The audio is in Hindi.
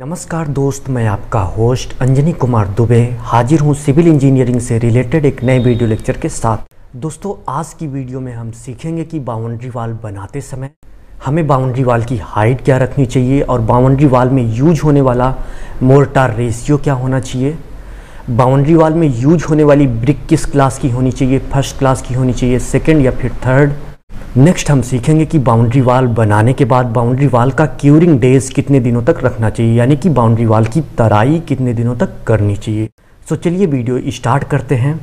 नमस्कार दोस्त, मैं आपका होस्ट अंजनी कुमार दुबे हाजिर हूँ सिविल इंजीनियरिंग से रिलेटेड एक नए वीडियो लेक्चर के साथ। दोस्तों, आज की वीडियो में हम सीखेंगे कि बाउंड्री वाल बनाते समय हमें बाउंड्री वाल की हाइट क्या रखनी चाहिए और बाउंड्री वाल में यूज़ होने वाला मोर्टार रेशियो क्या होना चाहिए। बाउंड्री वाल में यूज़ होने वाली ब्रिक किस क्लास की होनी चाहिए, फ़र्स्ट क्लास की होनी चाहिए, सेकेंड या फिर थर्ड। नेक्स्ट हम सीखेंगे कि बाउंड्री वाल बनाने के बाद बाउंड्री वाल का क्यूरिंग डेज़ कितने दिनों तक रखना चाहिए, यानी कि बाउंड्री वाल की तराई कितने दिनों तक करनी चाहिए सो चलिए वीडियो स्टार्ट करते हैं.